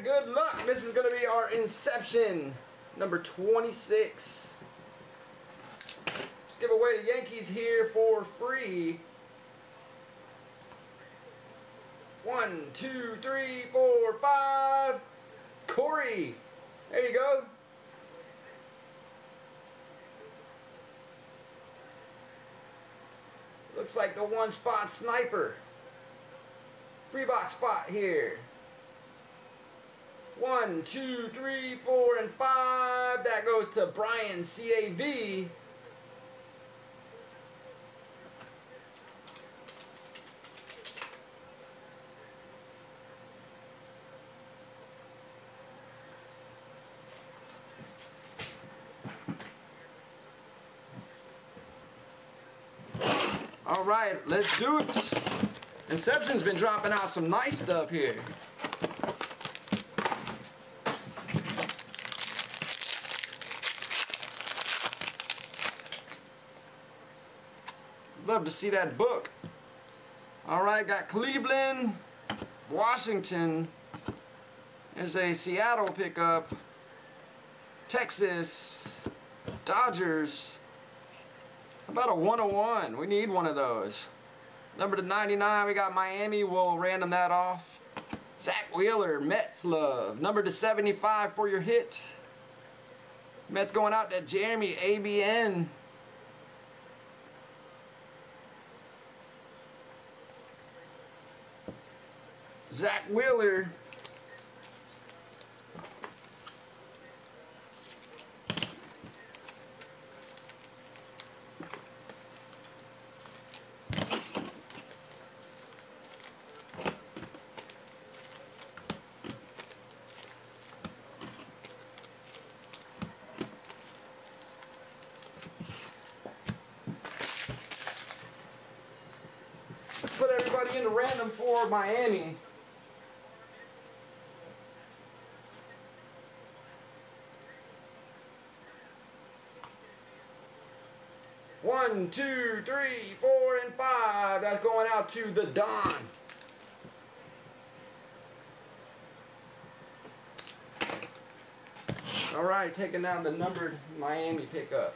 Good luck. This is going to be our Inception, number 26. Let's give away the Yankees here for free. One, two, three, four, five. Corey. There you go. Looks like the one spot sniper. Free box spot here. One, two, three, four, and five. That goes to Brian CAV. All right, let's do it. Inception's been dropping out some nice stuff here. Love to see that book. All right, got Cleveland, Washington. There's a Seattle pickup. Texas, Dodgers. About a 101? We need one of those. Number to 99, we got Miami. We'll random that off. Zack Wheeler, Mets love. Number to 75 for your hit. Mets going out to Jeremy, ABN. Zack Wheeler. Let's put everybody into random for Miami. One, two, three, four, and five. That's going out to the Don. All right, taking down the numbered Miami pickup.